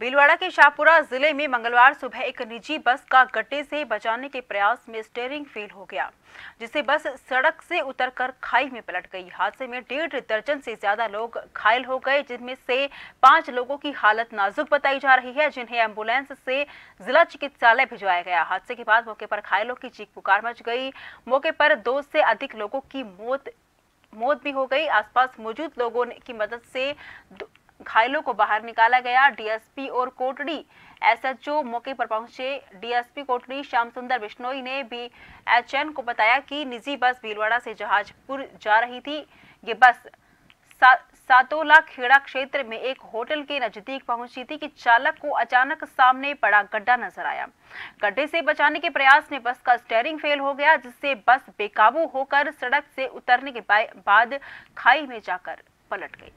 भीलवाड़ा के शाहपुरा ज़िले में मंगलवार सुबह एक निजी बस का गड्ढे से बचाने के प्रयास में स्टेयरिंग फेल हो गया, जिससे बस सड़क से उतरकर खाई में पलट गई। हादसे में डेढ़ दर्जन से ज़्यादा लोग घायल हो गए, जिनमें से पाँच लोगों की हालत नाजुक बताई जा रही है, जिन्हें एंबुलेंस से जिला चिकित्सालय भिजवाया गया। हादसे के बाद मौके पर घायलों की चीख पुकार मच गई। मौके पर दो से अधिक लोगों की मौत मौत भी हो गई। आसपास मौजूद लोगों की मदद से घायलों को बाहर निकाला गया। डीएसपी और कोटड़ी एसएचओ मौके पर पहुँचे। डीएसपी कोटड़ी श्याम सुंदर बिश्नोई ने भी एचएन को बताया कि निजी बस भीलवाड़ा से जहाजपुर जा रही थी। ये बस सा, सातोला खेड़ा क्षेत्र में एक होटल के नज़दीक पहुँची थी कि चालक को अचानक सामने बड़ा गड्ढा नज़र आया। गड्ढे से बचाने के प्रयास में बस का स्टेयरिंग फेल हो गया जिससे बस बेकाबू होकर सड़क से उतरने के बाद खाई में जाकर पलट गई।